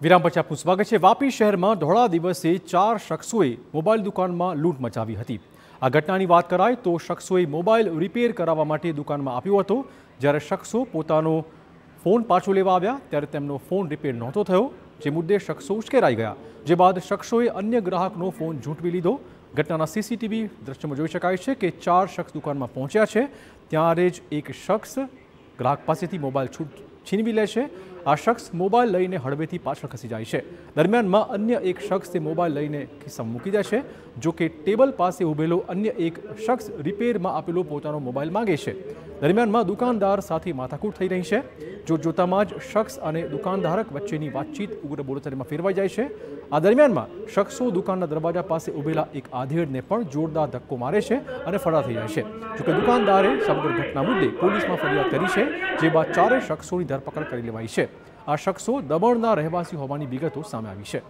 વિરામ પછી આપનું સ્વાગત છે વાપી શહેરમાં ધોળા દિવસે ચાર શખ્સોએ મોબાઈલ દુકાનમાં લૂંટ મચાવી હતી આ ઘટનાની વાત કરાય તો શખ્સોએ મોબાઈલ રિપેર કરાવવા માટે દુકાનમાં આપ્યો હતો જ્યારે શખ્સો પોતાનો ફોન પાછો લેવા આવ્યા ત્યારે તેમનો ફોન રિપેર નહોતો થયો જે મુદ્દે શખ્સો ઉશ્કેરાઈ ગયા જે બાદ શખ્સોએ અન્ય ગ્રાહકનો ફોન ઝૂંટવી લીધો ઘટનાના સીસીટીવી દ્રશ્યમાં જોઈ શકાય છે કે ચાર શખ્સ દુકાનમાં પહોંચ્યા છે ત્યારે જ એક શખ્સ ગ્રાહક પાસેથી મોબાઈલ છૂટ છીનવી લે છે આ શખ્સ મોબાઈલ લઈને હળવેથી પાછળ ખસી જાય છે દરમિયાનમાં અન્ય એક શખ્સે મોબાઈલ લઈને ખિસ્સામાં મૂકી દે છે જો કે ટેબલ પાસે ઊભેલો અન્ય એક શખ્સ રિપેરમાં આપેલો પોતાનો મોબાઈલ માંગે છે દરમિયાનમાં દુકાનદાર સાથે માથાકૂટ થઈ રહી છે જો જોતામાં જ શખ્સ અને દુકાનધારક વચ્ચેની વાતચીત ઉગ્ર બોલચાલીમાં ફેરવાઈ જાય છે આ દરમિયાનમાં શખ્સો દુકાનના દરવાજા પાસે ઊભેલા એક આધેડને પણ જોરદાર ધક્કો મારે છે અને ફરાર થઈ જાય છે જોકે દુકાનદારે સમગ્ર ઘટના મુદ્દે પોલીસમાં ફરિયાદ કરી છે જે બાદ ચારેય શખ્સોની ધરપકડ કરી લેવાઈ છે આ શખ્સો દમણના રહેવાસી હોવાની વિગતો સામે આવી છે.